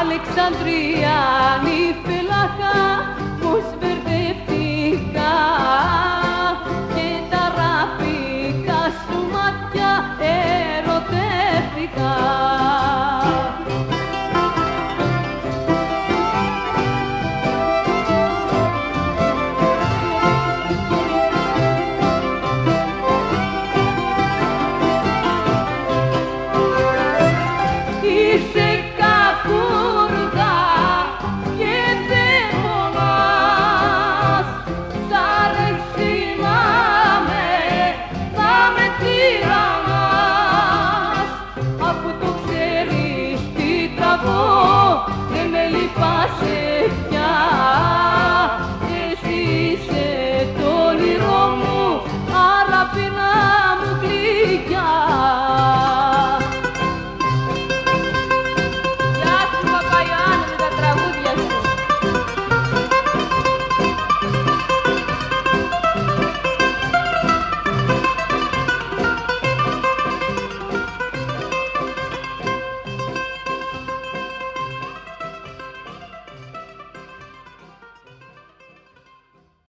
Αλεξανδριάνη φυλακά μου σμπερδευτήκα και τα ραφικά σου μάτια ερωτεύτηκα 哦